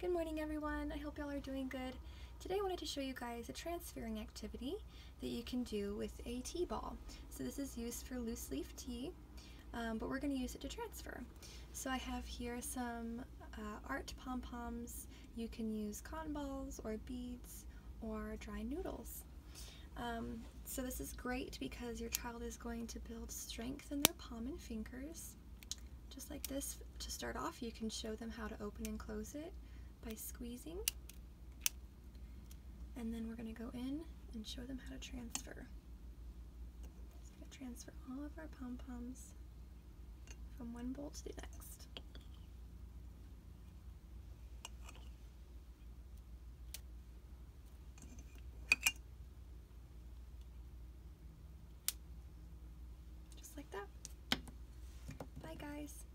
Good morning everyone, I hope y'all are doing good. Today I wanted to show you guys a transferring activity that you can do with a tea ball. So this is used for loose leaf tea, um, but we're going to use it to transfer. So I have here some uh, art pom-poms. You can use cotton balls or beads or dry noodles. Um, so this is great because your child is going to build strength in their palm and fingers. Just like this, to start off you can show them how to open and close it by squeezing. And then we're going to go in and show them how to transfer. So we're going to transfer all of our pom-poms from one bowl to the next. Just like that. Bye guys.